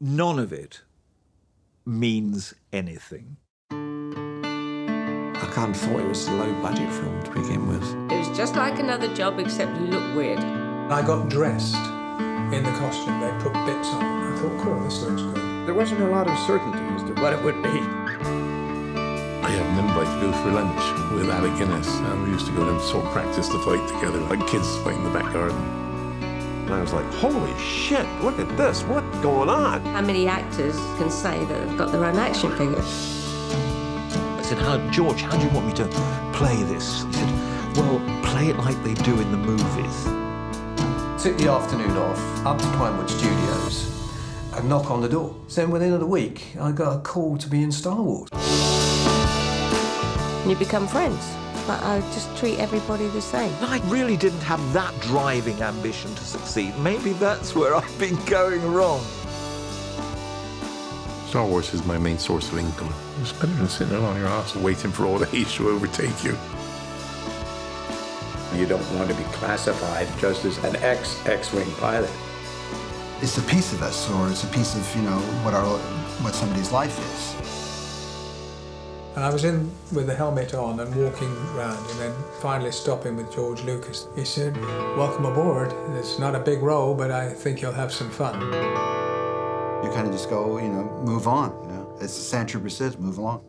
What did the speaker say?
none of it means anything. I kind of thought it was a low-budget film to begin with. It was just like another job, except you looked weird. I got dressed in the costume. They put bits on. I thought, cool, this looks good. There wasn't a lot of certainty as to what it would be. I had an invite to go for lunch with Alec Guinness, and we used to go and sort of practice the fight together, like kids fighting in the back garden. And I was like, holy shit, look at this, what's going on? How many actors can say that they've got their own action figure? I said, how, George, how do you want me to play this? He said, well, play it like they do in the movies. Took the afternoon off, up to Pinewood Studios, and knock on the door. Then within a week, I got a call to be in Star Wars. And you become friends. But I just treat everybody the same. I really didn't have that driving ambition to succeed. Maybe that's where I've been going wrong. Star Wars is my main source of income. It's better than sitting on your ass waiting for old age to overtake you. You don't want to be classified just as an ex X-Wing pilot. It's a piece of us, or it's a piece of, you know, what our, what somebody's life is. And I was in with the helmet on and walking around and then finally stopping with George Lucas. He said, welcome aboard. It's not a big role, but I think you'll have some fun. You kind of just go, you know, move on, you know. As the Sand Trooper says, move along.